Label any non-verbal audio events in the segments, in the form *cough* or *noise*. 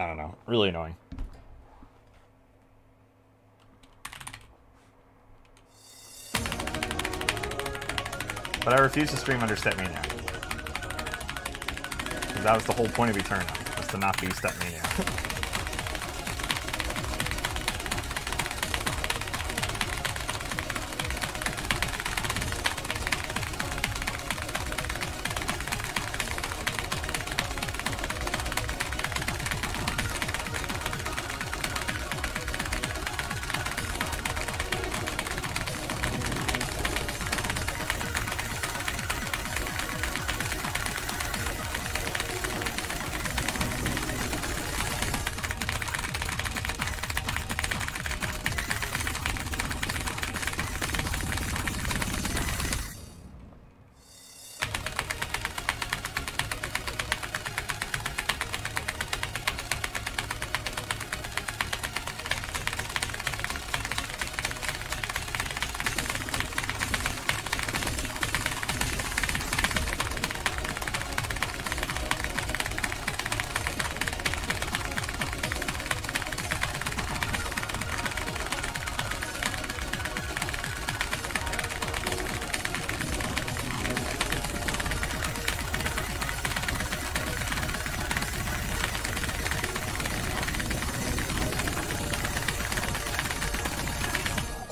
I don't know. Really annoying. But I refuse to stream under Stepmania. Because that was the whole point of Etterna, was to not be Stepmania. *laughs*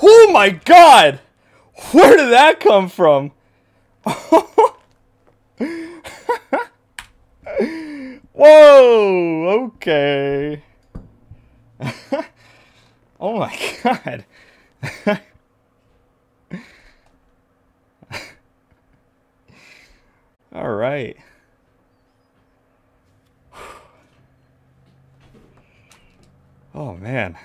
Oh my god! Where did that come from? *laughs* Whoa! Okay. *laughs* oh my god. *laughs* All right. *sighs* Oh man.